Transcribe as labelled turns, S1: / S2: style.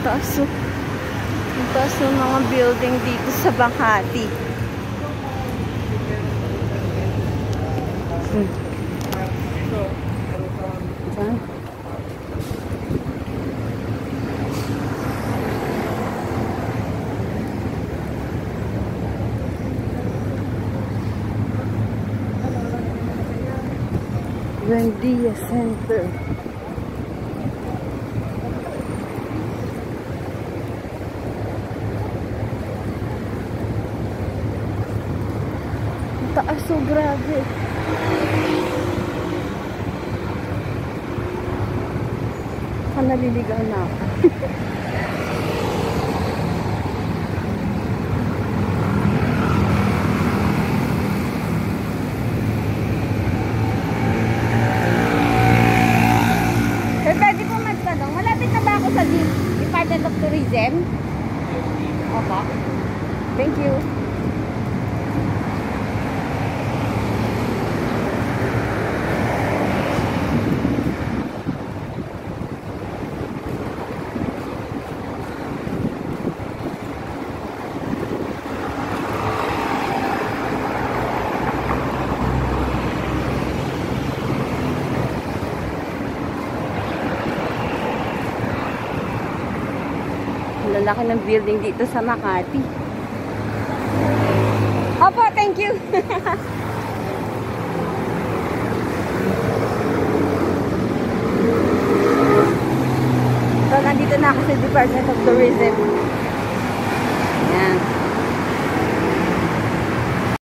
S1: taas. oh. Ang taas ng mga building dito sa Makati. Hmm. Diyan. Buendia Center. Taas so grabe. Ah, naliligaw na ako. Sir, pwede po magtanong, malapit na ako sa Department of Tourism? Opo. Thank you. Lalaki ng building dito sa Makati. Opo, thank you. so, nandito na ako sa Department of Tourism.